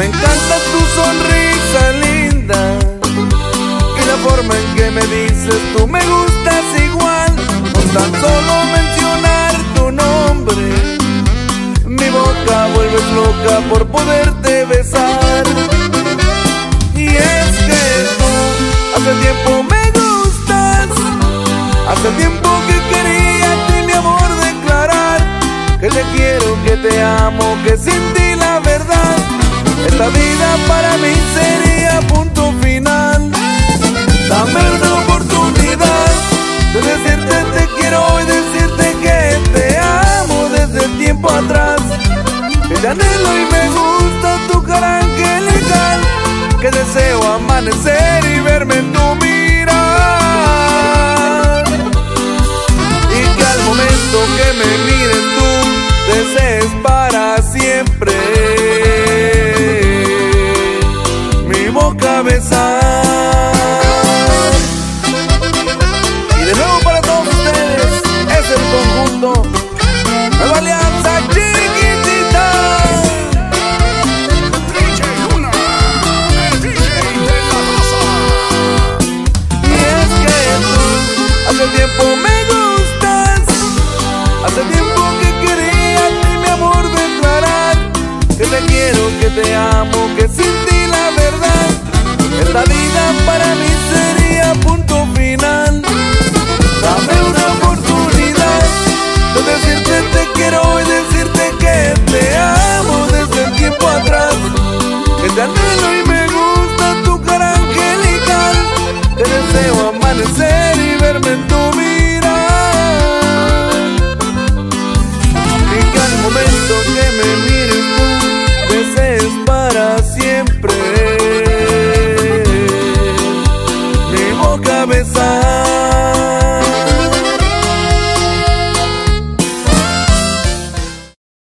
Me encanta tu sonrisa linda y la forma en que me dices tú me gustas igual. Con tan solo mencionar tu nombre, mi boca vuelve loca por poderte besar. Y es que hace tiempo me gustas, hace tiempo anhelo y me gusta tu cara angelical. Que deseo amanecer y verme en tu mirar. Y que al momento que me mires tú desees para siempre mi boca besar. Y de nuevo para todos ustedes es el conjunto hace tiempo me gustas, hace tiempo que quería a ti mi amor declarar que te quiero, que te amo, que sin